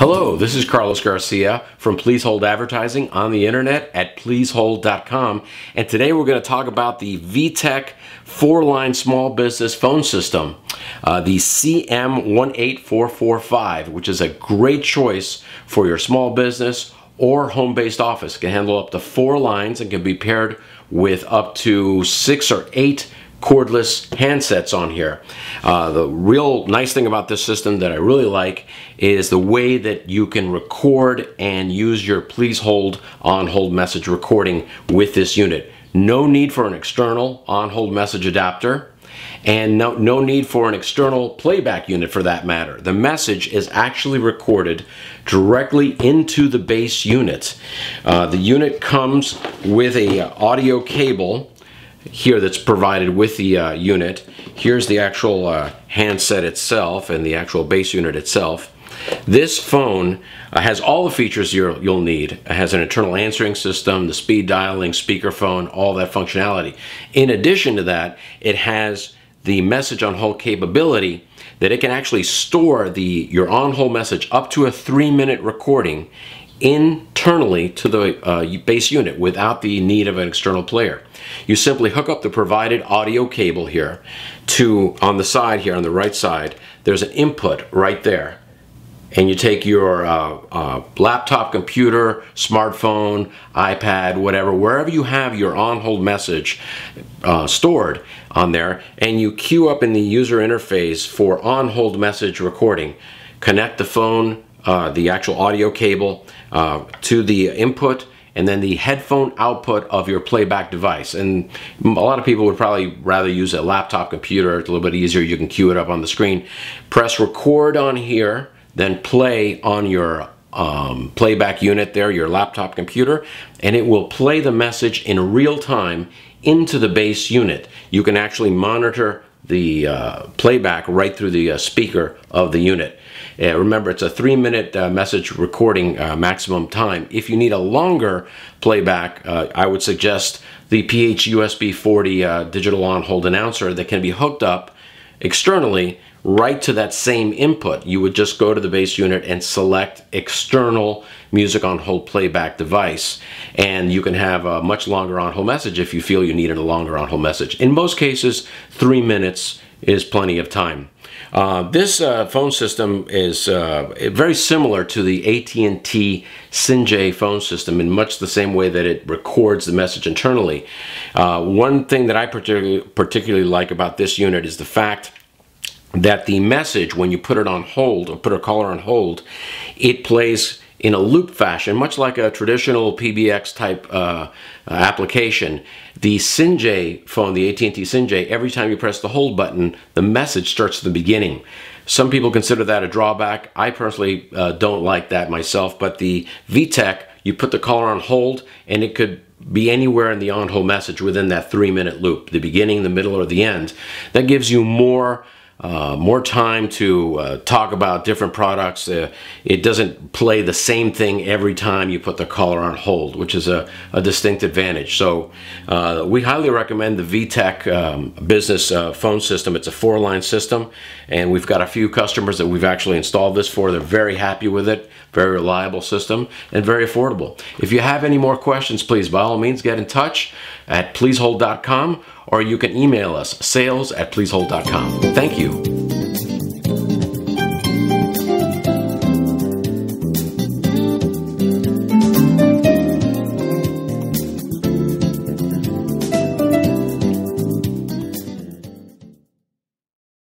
Hello, this is Carlos Garcia from Please Hold Advertising on the internet at pleasehold.com. And today we're going to talk about the VTech four line small business phone system, uh, the CM18445, which is a great choice for your small business or home based office. It can handle up to four lines and can be paired with up to six or eight cordless handsets on here. Uh, the real nice thing about this system that I really like is the way that you can record and use your please hold on hold message recording with this unit. No need for an external on hold message adapter and no, no need for an external playback unit for that matter. The message is actually recorded directly into the base unit. Uh, the unit comes with a audio cable here that's provided with the uh, unit. Here's the actual uh, handset itself and the actual base unit itself. This phone uh, has all the features you will need. It has an internal answering system, the speed dialing, speakerphone, all that functionality. In addition to that, it has the message on hold capability that it can actually store the your on hold message up to a three minute recording internally to the uh, base unit without the need of an external player. You simply hook up the provided audio cable here to, on the side here, on the right side, there's an input right there. And you take your uh, uh, laptop, computer, smartphone, iPad, whatever, wherever you have your on-hold message uh, stored on there, and you queue up in the user interface for on-hold message recording. Connect the phone uh, the actual audio cable uh, to the input and then the headphone output of your playback device. And a lot of people would probably rather use a laptop computer. It's a little bit easier. You can cue it up on the screen. Press record on here, then play on your um, playback unit there, your laptop computer, and it will play the message in real time into the base unit. You can actually monitor the uh, playback right through the uh, speaker of the unit. Uh, remember, it's a three minute uh, message recording uh, maximum time. If you need a longer playback, I would suggest the PH USB 40 digital on hold announcer that can be hooked up externally right to that same input. You would just go to the base unit and select external music on hold playback device and you can have a much longer on hold message if you feel you needed a longer on hold message. In most cases, three minutes is plenty of time. Uh, this uh, phone system is uh, very similar to the AT&T SynJ phone system in much the same way that it records the message internally. Uh, one thing that I particularly, particularly like about this unit is the fact that the message, when you put it on hold or put a caller on hold, it plays in a loop fashion, much like a traditional PBX type uh, application. The SynJ phone, the AT&T SynJ, every time you press the hold button, the message starts at the beginning. Some people consider that a drawback. I personally uh, don't like that myself, but the VTech, you put the caller on hold and it could be anywhere in the on-hold message within that three minute loop, the beginning, the middle, or the end. That gives you more uh, more time to uh, talk about different products. Uh, it doesn't play the same thing every time you put the caller on hold, which is a, a distinct advantage. So uh, we highly recommend the VTech um, business uh, phone system. It's a four-line system, and we've got a few customers that we've actually installed this for. They're very happy with it. Very reliable system and very affordable. If you have any more questions, please by all means get in touch at pleasehold.com or you can email us sales at pleasehold.com. Thank you.